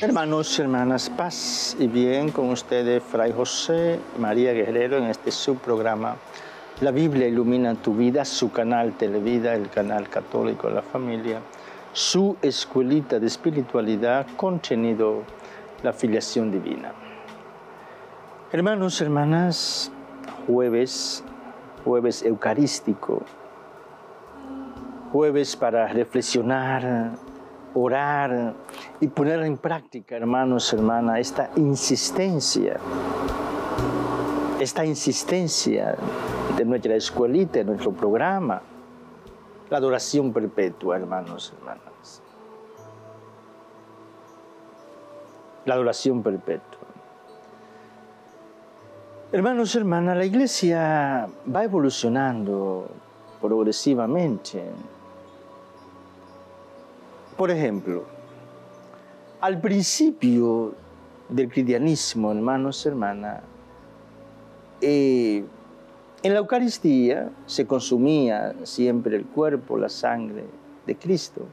Hermanos, hermanas, paz y bien con ustedes, Fray José María Guerrero, en este subprograma La Biblia ilumina tu vida, su canal Televida, el canal católico de la familia, su escuelita de espiritualidad, contenido la filiación divina. Hermanos, hermanas, jueves, jueves eucarístico, jueves para reflexionar, orar y poner en práctica, hermanos, hermanas, esta insistencia, esta insistencia de nuestra escuelita, de nuestro programa, la adoración perpetua, hermanos, hermanas. La adoración perpetua. Hermanos, hermanas, la iglesia va evolucionando progresivamente por ejemplo, al principio del cristianismo, hermanos, hermanas, eh, en la Eucaristía se consumía siempre el cuerpo, la sangre de Cristo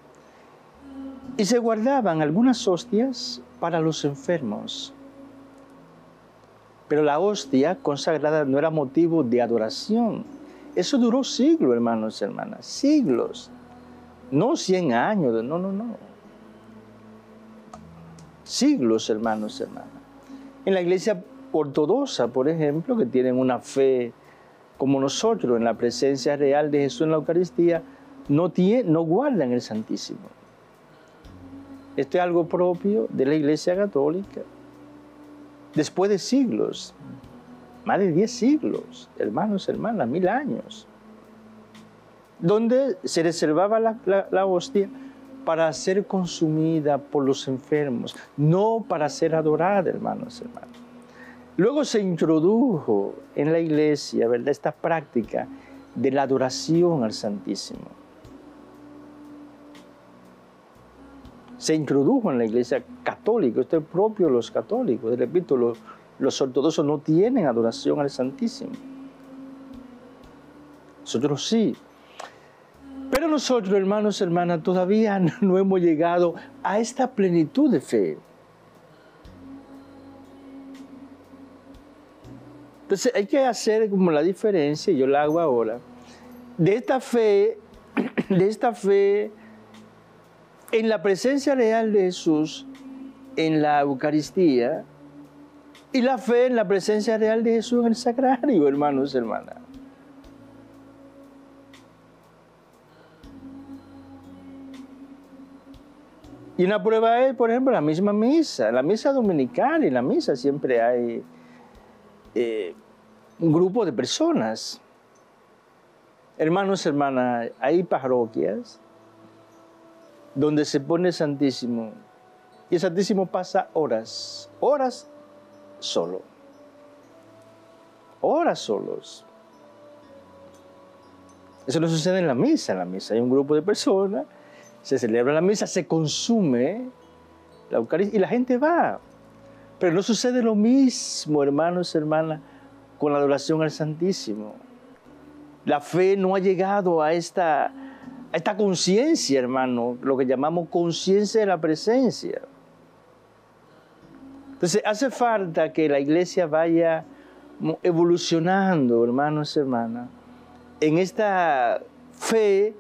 y se guardaban algunas hostias para los enfermos. Pero la hostia consagrada no era motivo de adoración. Eso duró siglos, hermanos, hermanas, siglos. No 100 años, no, no, no. Siglos, hermanos, hermanas. En la iglesia ortodoxa, por ejemplo, que tienen una fe como nosotros en la presencia real de Jesús en la Eucaristía, no, tiene, no guardan el Santísimo. Esto es algo propio de la Iglesia Católica. Después de siglos, más de 10 siglos, hermanos, hermanas, mil años donde se reservaba la, hostia para ser consumida por los enfermos, no para ser adorada, hermanos, hermanos. Luego se introdujo en la iglesia, ¿verdad?, esta práctica de la adoración al Santísimo. Se introdujo en la iglesia católica, esto es propio los católicos, repito, los, los ortodoxos no tienen adoración al Santísimo. Nosotros sí, nosotros, hermanos, hermanas, todavía no hemos llegado a esta plenitud de fe. Entonces hay que hacer como la diferencia, y yo la hago ahora, de esta fe, de esta fe en la presencia real de Jesús en la Eucaristía y la fe en la presencia real de Jesús en el sagrario, hermanos, hermanas. Y una prueba es, por ejemplo, la misma misa, la misa dominical. y la misa siempre hay eh, un grupo de personas. Hermanos, hermanas, hay parroquias donde se pone el Santísimo y el Santísimo pasa horas, horas solo. Horas solos. Eso no sucede en la misa. En la misa hay un grupo de personas se celebra la misa, se consume la Eucaristía y la gente va. Pero no sucede lo mismo, hermanos, hermanas, con la adoración al Santísimo. La fe no ha llegado a esta, a esta conciencia, hermano, lo que llamamos conciencia de la presencia. Entonces hace falta que la iglesia vaya evolucionando, hermanos, hermanas, en esta fe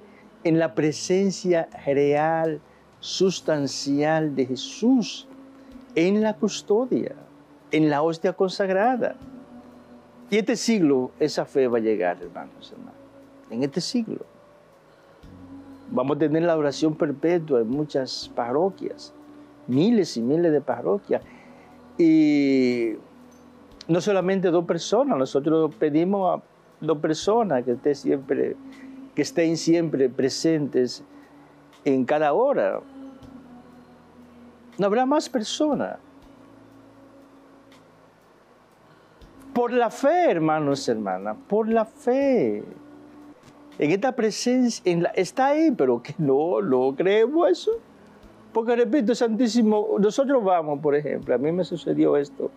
en la presencia real, sustancial de Jesús, en la custodia, en la hostia consagrada. Y este siglo esa fe va a llegar, hermanos, hermanos. En este siglo. Vamos a tener la oración perpetua en muchas parroquias, miles y miles de parroquias. Y no solamente dos personas, nosotros pedimos a dos personas que estén siempre que estén siempre presentes en cada hora. No habrá más personas. Por la fe, hermanos, hermanas, por la fe. En esta presencia, está ahí, pero que no, no creemos eso. Porque repito, Santísimo, nosotros vamos, por ejemplo, a mí me sucedió esto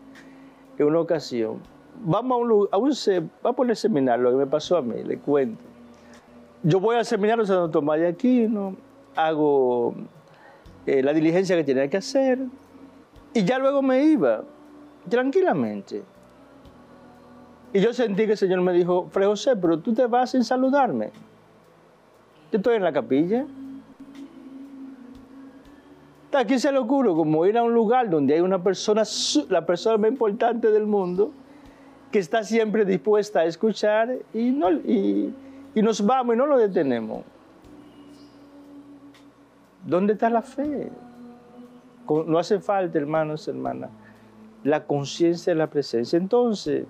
en una ocasión. Vamos a un, a un, a seminario, lo que me pasó a mí, le cuento yo voy al seminario de Santo Tomás de Aquino, hago eh, la diligencia que tenía que hacer, Y ya luego me iba, tranquilamente. Y yo sentí que el Señor me dijo, Fray José, pero tú te vas sin saludarme. Yo estoy en la capilla. Aquí se le ocurre como ir a un lugar donde hay una persona, la persona más importante del mundo, que está siempre dispuesta a escuchar y, y, y nos vamos y no lo detenemos. ¿Dónde está la fe? No hace falta, hermanos, hermanas, la conciencia de la presencia. Entonces,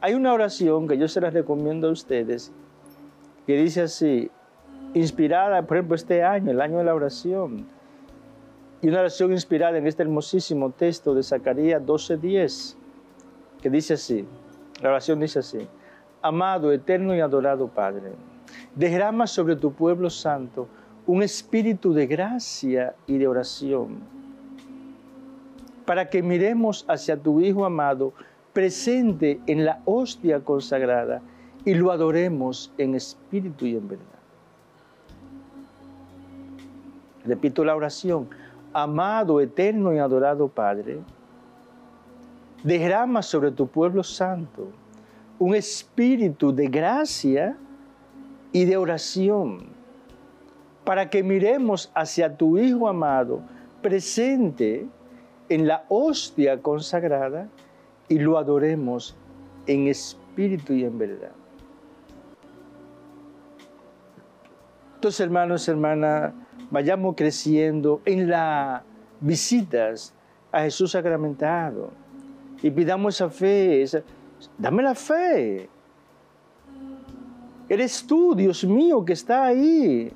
hay una oración que yo se la recomiendo a ustedes, que dice así, inspirada, por ejemplo, este año, el año de la oración, y una oración inspirada en este hermosísimo texto de Zacarías 12:10, que dice así, la oración dice así, amado, eterno y adorado Padre, derrama sobre tu pueblo santo un espíritu de gracia y de oración, para que miremos hacia tu Hijo amado, presente en la hostia consagrada, y lo adoremos en espíritu y en verdad. Repito la oración, amado, eterno y adorado Padre, derrama sobre tu pueblo santo un espíritu de gracia y de oración, para que miremos hacia tu Hijo amado, presente en la hostia consagrada, y lo adoremos en espíritu y en verdad. Entonces, hermanos, hermanas, vayamos creciendo en las visitas a Jesús sacramentado y pidamos esa fe, dame la fe. Eres tú, Dios mío, que está ahí.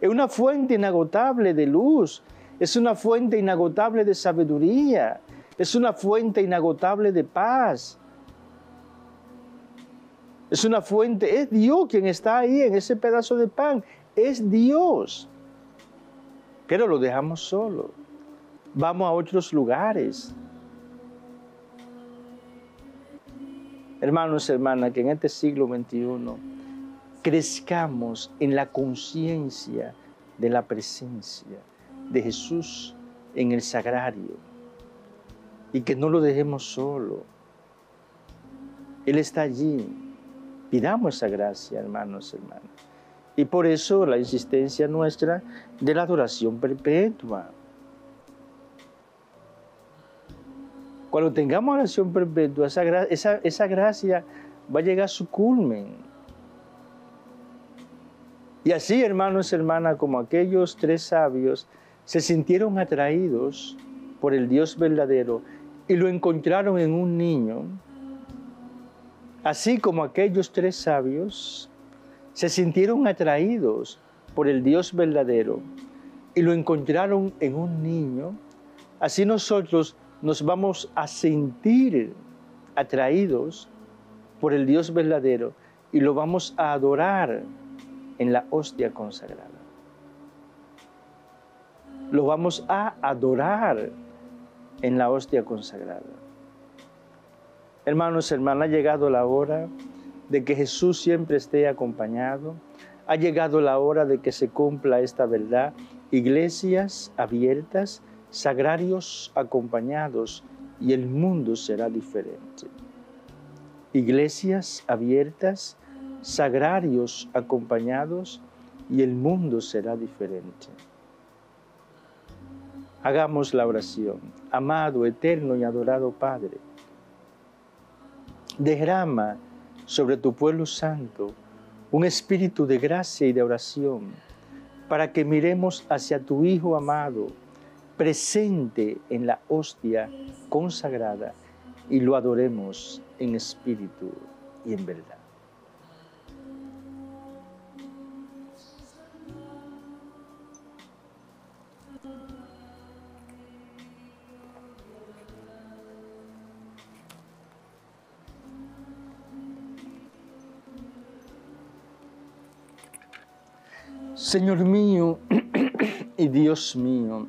Es una fuente inagotable de luz, es una fuente inagotable de sabiduría, es una fuente inagotable de paz. Es una fuente, es Dios quien está ahí en ese pedazo de pan, es Dios. Pero lo dejamos solo. Vamos a otros lugares. Hermanos y hermanas, que en este siglo XXI crezcamos en la conciencia de la presencia de Jesús en el sagrario y que no lo dejemos solo. Él está allí. Pidamos esa gracia, hermanos y hermanas. Y por eso la insistencia nuestra de la adoración perpetua. Cuando tengamos oración perpetua, esa, gracia va a llegar a su culmen. Y así, hermanos y hermanas, como aquellos tres sabios se sintieron atraídos por el Dios verdadero y lo encontraron en un niño, así como aquellos tres sabios se sintieron atraídos por el Dios verdadero y lo encontraron en un niño, así nosotros nos vamos a sentir atraídos por el Dios verdadero y lo vamos a adorar en la hostia consagrada. Lo vamos a adorar en la hostia consagrada. Hermanos, hermanas, ha llegado la hora de que Jesús siempre esté acompañado. Ha llegado la hora de que se cumpla esta verdad. Iglesias abiertas, sagrarios acompañados y el mundo será diferente. Iglesias abiertas, sagrarios acompañados y el mundo será diferente. Hagamos la oración. Amado, eterno y adorado Padre, derrama sobre tu pueblo santo un espíritu de gracia y de oración, para que miremos hacia tu Hijo amado, presente en la hostia consagrada, y lo adoremos en espíritu y en verdad. Señor mío y Dios mío,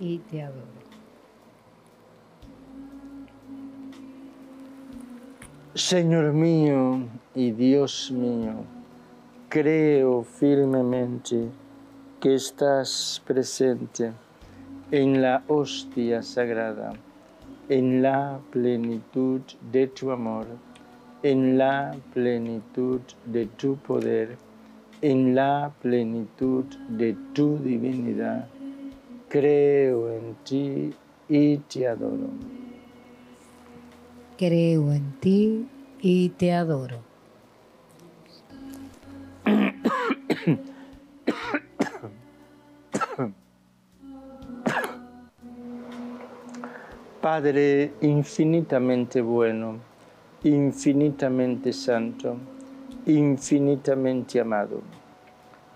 y te adoro. Señor mío y Dios mío, creo firmemente que estás presente en la hostia sagrada, en la plenitud de tu amor, en la plenitud de tu poder, en la plenitud de tu divinidad. Creo en ti y te adoro. Creo en ti y te adoro. Padre infinitamente bueno, infinitamente santo, infinitamente amado,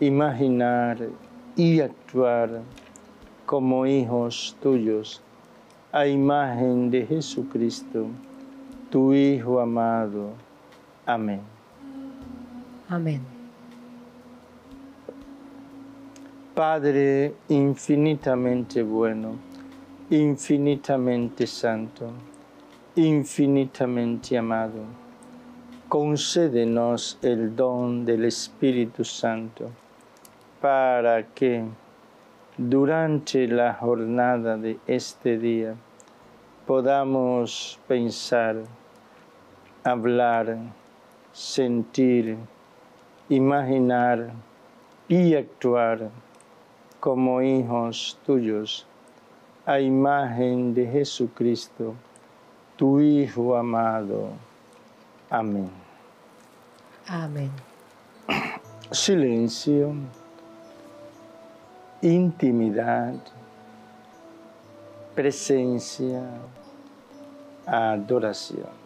imaginar y actuar como hijos tuyos, a imagen de Jesucristo, tu Hijo amado. Amén. Amén. Padre infinitamente bueno, infinitamente santo, infinitamente amado, concédenos el don del Espíritu Santo para que durante la jornada de este día podamos pensar, hablar, sentir, imaginar y actuar como hijos tuyos a imagen de Jesucristo, tu Hijo amado. Amén. Amén. Silencio intimidad, presencia, adoración.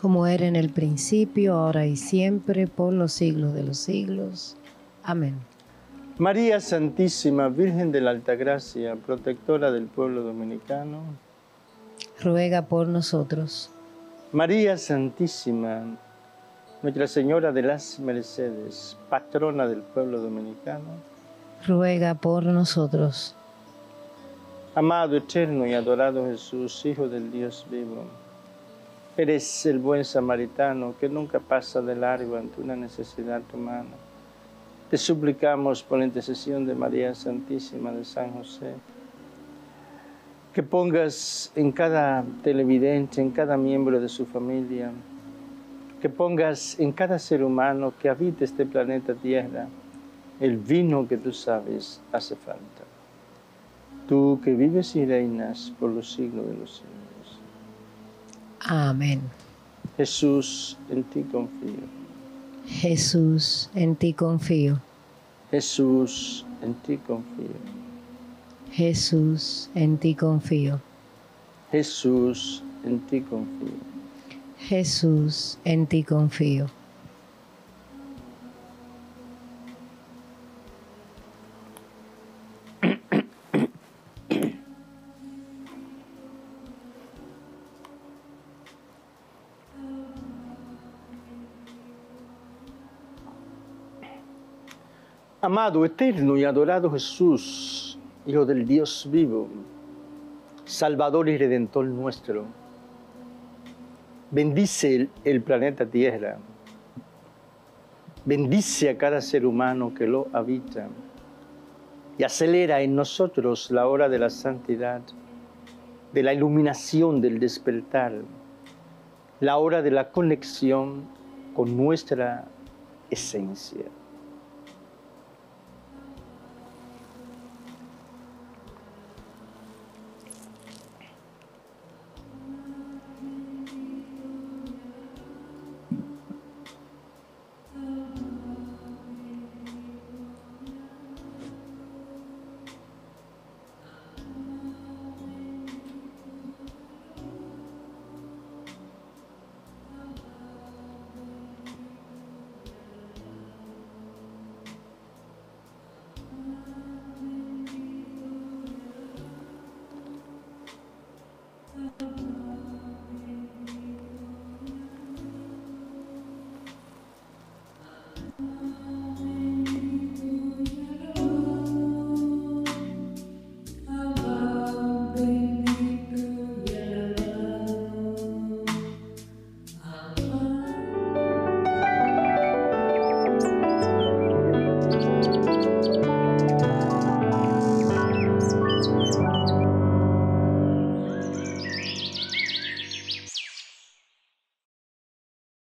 Como era en el principio, ahora y siempre, por los siglos de los siglos. Amén. María Santísima, Virgen de la Altagracia, protectora del pueblo dominicano. Ruega por nosotros. María Santísima, Nuestra Señora de las Mercedes, patrona del pueblo dominicano. Ruega por nosotros. Amado, eterno y adorado Jesús, Hijo del Dios vivo. Eres el buen samaritano que nunca pasa de largo ante una necesidad humana. Te suplicamos por la intercesión de María Santísima de San José, que pongas en cada televidente, en cada miembro de su familia, que pongas en cada ser humano que habita este planeta Tierra el vino que tú sabes hace falta. Tú que vives y reinas por los siglos de los siglos. Amén. Jesús, en ti confío. Jesús, en ti confío. Jesús, en ti confío. Jesús, en ti confío. Jesús, en ti confío. Jesús, en ti confío. Amado, eterno y adorado Jesús, Hijo del Dios vivo, Salvador y Redentor nuestro, bendice el, planeta Tierra, bendice a cada ser humano que lo habita y acelera en nosotros la hora de la santidad, de la iluminación del despertar, la hora de la conexión con nuestra esencia.